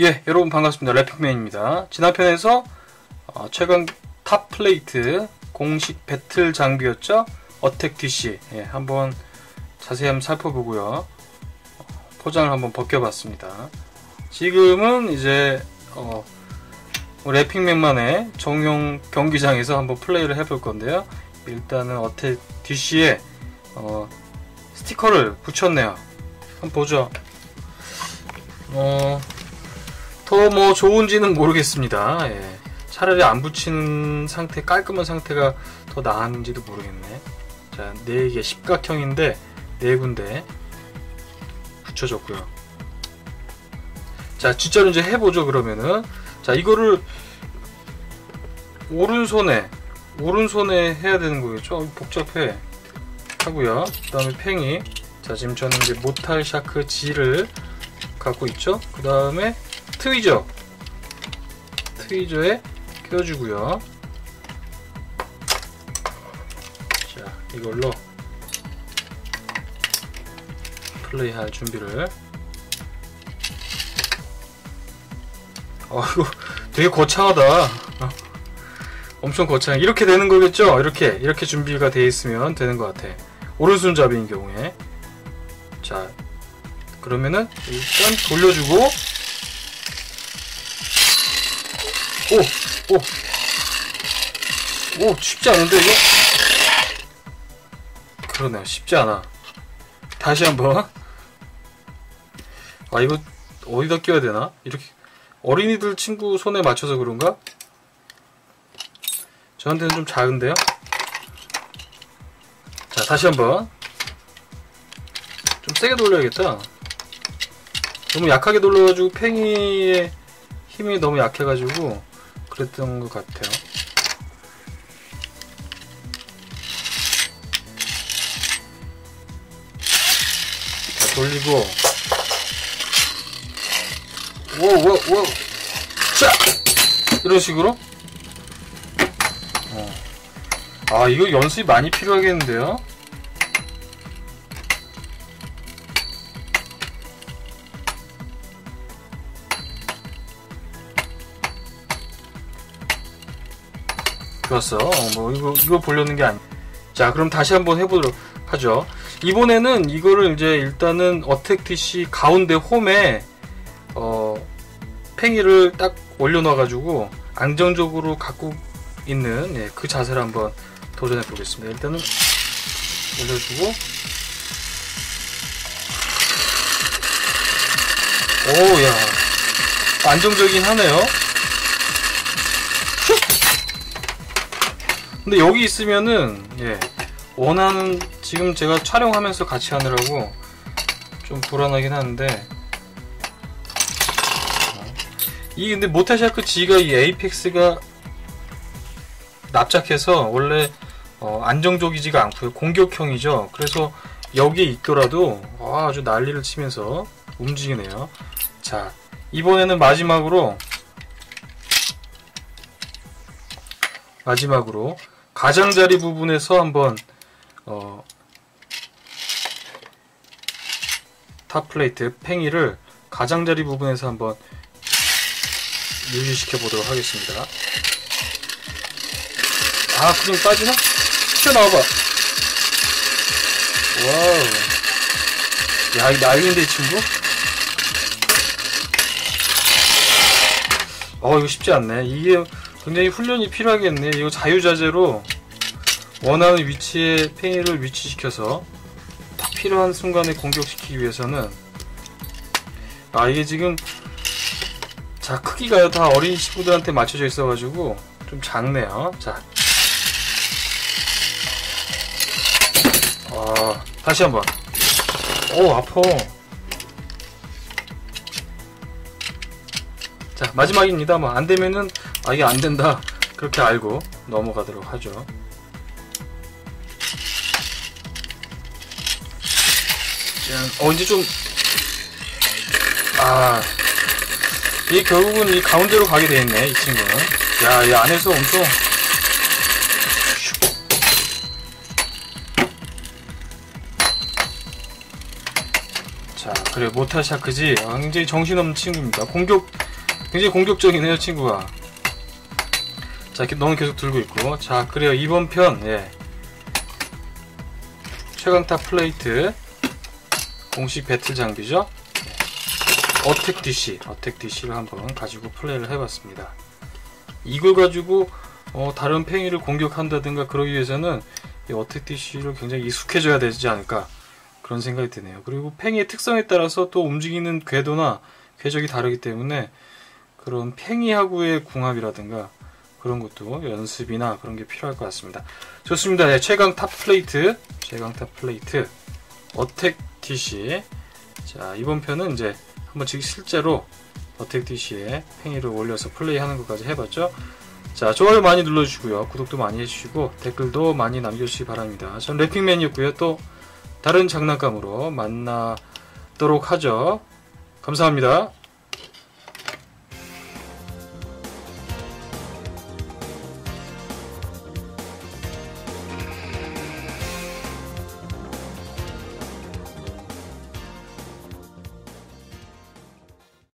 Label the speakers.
Speaker 1: 예, 여러분 반갑습니다. 래핑맨입니다. 지난 편에서 어, 최근 탑 플레이트 공식 배틀 장비였죠? 어택디쉬 예, 한번 자세히 한번 살펴보고요. 포장을 한번 벗겨봤습니다. 지금은 이제 어, 래핑맨만의 전용 경기장에서 한번 플레이를 해볼 건데요. 일단은 어택디쉬에 어, 스티커를 붙였네요. 한번 보죠. 어, 더 뭐 좋은지는 모르겠습니다. 예. 차라리 안 붙이는 상태, 깔끔한 상태가 더 나았는지도 모르겠네. 자, 4개 십각형인데 4군데 붙여줬고요. 자, 진짜로 이제 해보죠, 그러면은. 자, 이거를 오른손에, 오른손에 해야 되는 거겠죠? 복잡해. 하고요. 그 다음에 팽이. 자, 지금 저는 이제 모탈 샤크 G를 갖고 있죠? 그 다음에 트위저. 트위저에 껴주고요. 자 이걸로 플레이할 준비를. 어 이거 되게 거창하다. 어, 엄청 거창해. 이렇게 되는 거겠죠? 이렇게 이렇게 준비가 되어 있으면 되는 것 같아. 오른손잡이인 경우에. 자 그러면은 일단 돌려주고 오! 오! 오! 쉽지 않은데 이거? 그러네요 쉽지 않아 다시 한번 아 이거 어디다 끼워야 되나? 이렇게 어린이들 친구 손에 맞춰서 그런가? 저한테는 좀 작은데요? 자 다시 한번 좀 세게 돌려야겠다 너무 약하게 돌려가지고 팽이의 힘이 너무 약해가지고 그랬던 것 같아요. 자, 돌리고. 워워워 자! 이런 식으로? 어. 아 이거 연습이 많이 필요하겠는데요 좋았어. 어, 뭐 이거 이거 보려는 게 아니. 자, 그럼 다시 한번 해보도록 하죠. 이번에는 이거를 이제 일단은 어택 DC 가운데 홈에 어 팽이를 딱 올려놔가지고 안정적으로 갖고 있는 예, 그 자세를 한번 도전해 보겠습니다. 일단은 올려주고 오야 안정적이긴 하네요. 근데 여기 있으면은 예. 원하는 지금 제가 촬영하면서 같이 하느라고 좀 불안하긴 어. 이 근데 모탈 샤크 G가 이 apex가 납작해서 원래 어, 안정적이지가 않고요. 공격형이죠. 그래서 여기에 있더라도 아, 아주 난리를 치면서 움직이네요. 자 이번에는 마지막으로 마지막으로 가장자리 부분에서 한번 어, top plate 팽이를 가장자리 부분에서 한번 유지시켜 보도록 하겠습니다. 아, 그림 빠지나? 튀어나와봐. 와우. 야, 이 난리인데, 이 친구? 어, 이거 쉽지 않네. 이게 굉장히 훈련이 필요하겠네. 이거 자유자재로 원하는 위치에 팽이를 위치시켜서 딱 필요한 순간에 공격시키기 위해서는 아 이게 지금 자 크기가요 다 어린 친구들한테 맞춰져 있어 가지고 좀 작네요. 자 어, 다시 한번 오 아파 자 마지막입니다 뭐 안되면은 아 이게 안된다 그렇게 알고 넘어가도록 하죠 짠. 어 이제 좀 아, 이 결국은 이 가운데로 가게 되겠네 이 친구는. 야, 이 안에서 엄청 자, 그래 모타 샤크지 아, 굉장히 정신없는 친구입니다. 공격 굉장히 공격적이네요, 친구가. 자, 너는 계속 들고 있고. 자, 그래요. 이번 편, 예. 최강 top plate. 공식 배틀 장비죠. 예. attack dish, attack dish를 한번 가지고 플레이를 해봤습니다. 이걸 가지고 어, 다른 팽이를 공격한다든가 그러기 위해서는 이 attack dish를 굉장히 익숙해져야 되지 않을까 그런 생각이 드네요. 그리고 팽이의 특성에 따라서 또 움직이는 궤도나 궤적이 다르기 때문에 그런 팽이하고의 궁합이라든가 그런 것도 연습이나 그런 게 필요할 것 같습니다. 좋습니다. 네, 최강 top plate, 최강 top plate, attack dish. 자, 이번 편은 이제 한번 지금 실제로 attack dish에 팽이를 올려서 플레이하는 것까지 해봤죠. 자, 좋아요 많이 눌러주시고요. 구독도 많이 해주시고 댓글도 많이 남겨주시기 바랍니다. 전 래핑맨이었고요. 또 다른 장난감으로 만나도록 하죠. 감사합니다.